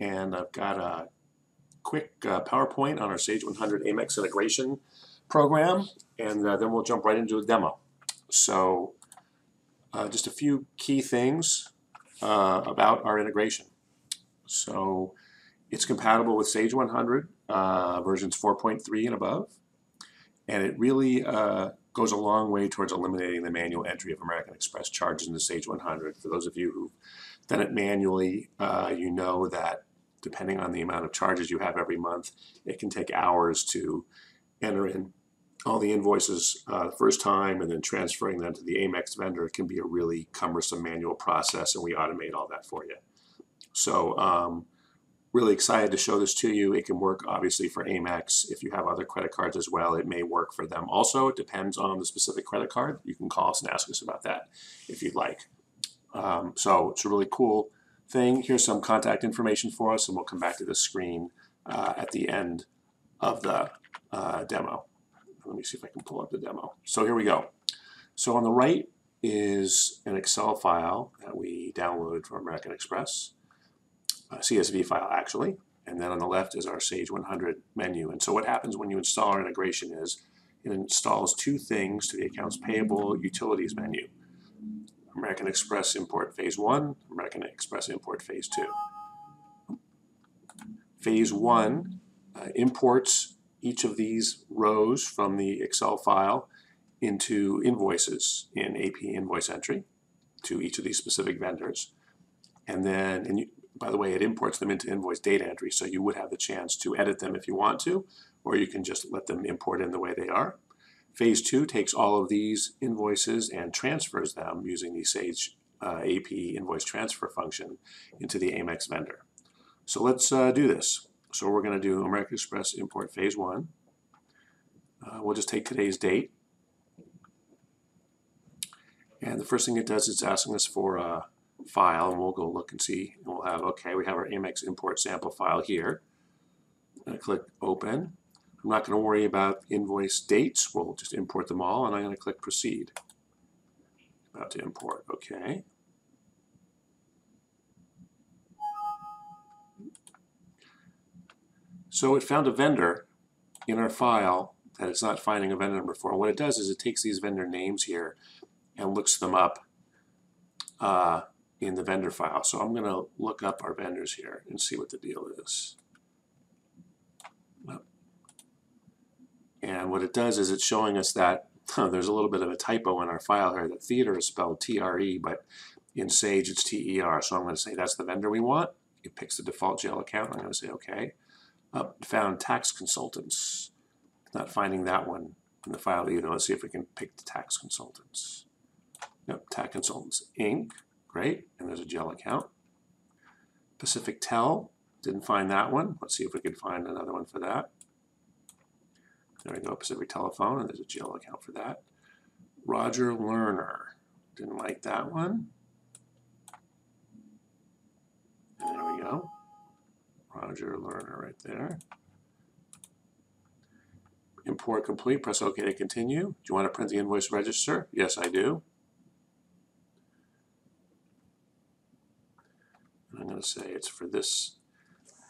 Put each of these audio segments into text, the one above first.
and I've got a quick uh, PowerPoint on our Sage 100 Amex integration program, and uh, then we'll jump right into a demo. So uh, just a few key things uh, about our integration. So it's compatible with Sage 100 uh, versions 4.3 and above, and it really uh, goes a long way towards eliminating the manual entry of American Express charges into Sage 100. For those of you who've done it manually, uh, you know that depending on the amount of charges you have every month, it can take hours to enter in all the invoices uh, the first time and then transferring them to the Amex vendor it can be a really cumbersome manual process and we automate all that for you. So um, really excited to show this to you. It can work obviously for Amex. If you have other credit cards as well, it may work for them also. It depends on the specific credit card. You can call us and ask us about that if you'd like. Um, so it's a really cool thing. Here's some contact information for us and we'll come back to this screen uh, at the end of the uh, demo. Let me see if I can pull up the demo. So here we go. So on the right is an Excel file that we downloaded from American Express, a CSV file actually, and then on the left is our Sage 100 menu. And so what happens when you install our integration is it installs two things to the accounts payable utilities menu. American Express import phase 1, American Express import phase 2. Phase 1 uh, imports each of these rows from the Excel file into invoices in AP invoice entry to each of these specific vendors. And then, and you, by the way, it imports them into invoice data entry, so you would have the chance to edit them if you want to, or you can just let them import in the way they are. Phase two takes all of these invoices and transfers them using the Sage uh, AP invoice transfer function into the Amex vendor. So let's uh, do this. So we're going to do American Express import phase one. Uh, we'll just take today's date. And the first thing it does is asking us for a file, and we'll go look and see. And we'll have, okay, we have our Amex import sample file here. Click open. I'm not going to worry about invoice dates. We'll just import them all, and I'm going to click proceed. About to import, okay. So it found a vendor in our file that it's not finding a vendor number for. And what it does is it takes these vendor names here and looks them up uh, in the vendor file. So I'm going to look up our vendors here and see what the deal is. And what it does is it's showing us that huh, there's a little bit of a typo in our file here. That theater is spelled T-R-E, but in Sage it's T-E-R. So I'm going to say that's the vendor we want. It picks the default GL account. I'm going to say OK up found tax consultants. Not finding that one in the file either. Let's see if we can pick the tax consultants. Nope, tax consultants Inc. Great, and there's a GL account. Pacific Tel, didn't find that one. Let's see if we can find another one for that. There we go, Pacific Telephone, and there's a GL account for that. Roger Lerner, didn't like that one. And there we go. Roger Lerner right there. Import complete, press OK to continue. Do you want to print the invoice register? Yes, I do. I'm going to say it's for this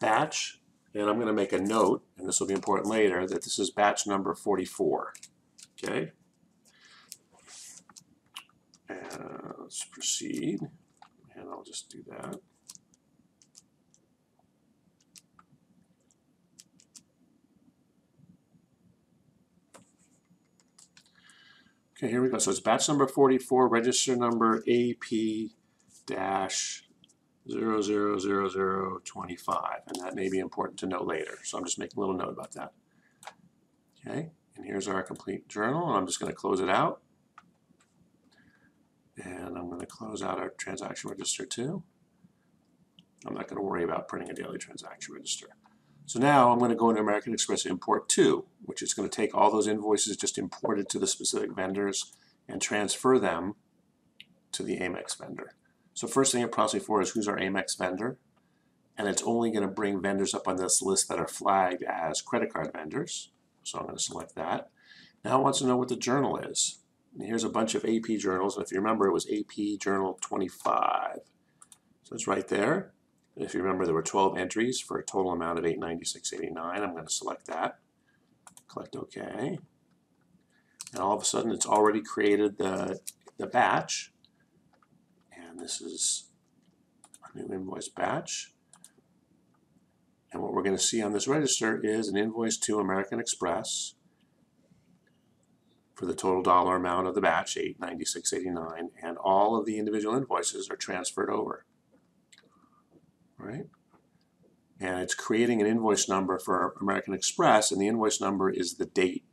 batch, and I'm going to make a note, and this will be important later, that this is batch number 44. Okay? And let's proceed, and I'll just do that. Okay, here we go. So it's batch number 44, register number AP dash 000025, and that may be important to know later. So I'm just making a little note about that. Okay, and here's our complete journal, and I'm just going to close it out. And I'm going to close out our transaction register too. I'm not going to worry about printing a daily transaction register. So now I'm going to go into American Express Import 2, which is going to take all those invoices just imported to the specific vendors and transfer them to the Amex vendor. So first thing it prompts me for is who's our Amex vendor, and it's only going to bring vendors up on this list that are flagged as credit card vendors. So I'm going to select that. Now it wants to know what the journal is. And here's a bunch of AP journals, and if you remember, it was AP Journal 25. So it's right there. If you remember, there were 12 entries for a total amount of 896.89. I'm going to select that. Click OK. And all of a sudden, it's already created the, the batch. And this is a new invoice batch. And what we're going to see on this register is an invoice to American Express for the total dollar amount of the batch, 896.89, and all of the individual invoices are transferred over. Right? And it's creating an invoice number for American Express, and the invoice number is the date.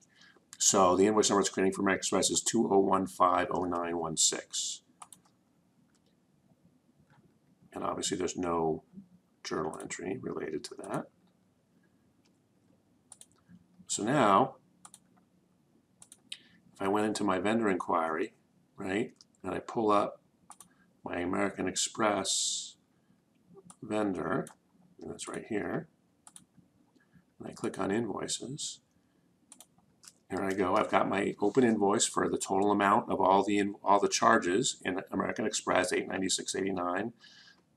So the invoice number it's creating for American Express is 20150916. And obviously there's no journal entry related to that. So now, if I went into my vendor inquiry, right, and I pull up my American Express vendor, and that's right here, and I click on invoices, here I go. I've got my open invoice for the total amount of all the all the charges in American Express, 896.89.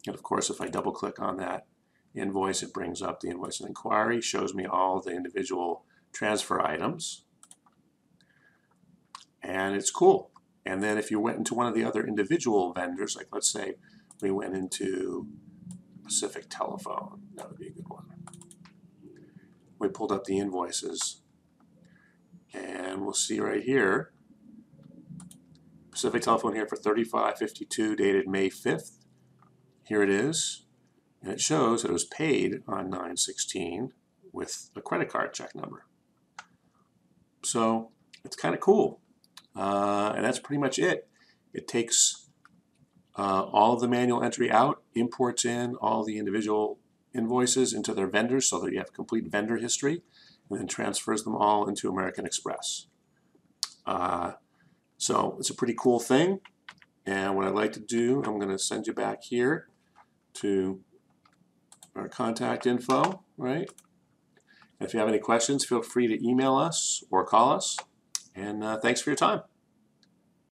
And of course, if I double click on that invoice, it brings up the invoice and inquiry, shows me all the individual transfer items. And it's cool. And then if you went into one of the other individual vendors, like let's say we went into Pacific Telephone, that would be a good one. We pulled up the invoices and we'll see right here Pacific Telephone here for 3552 dated May 5th. Here it is. And it shows that it was paid on 916 with a credit card check number. So it's kind of cool. Uh, and that's pretty much it. It takes uh, all of the manual entry out, imports in all the individual invoices into their vendors so that you have complete vendor history, and then transfers them all into American Express. Uh, so it's a pretty cool thing. And what I'd like to do, I'm going to send you back here to our contact info, right? If you have any questions, feel free to email us or call us. And uh, thanks for your time.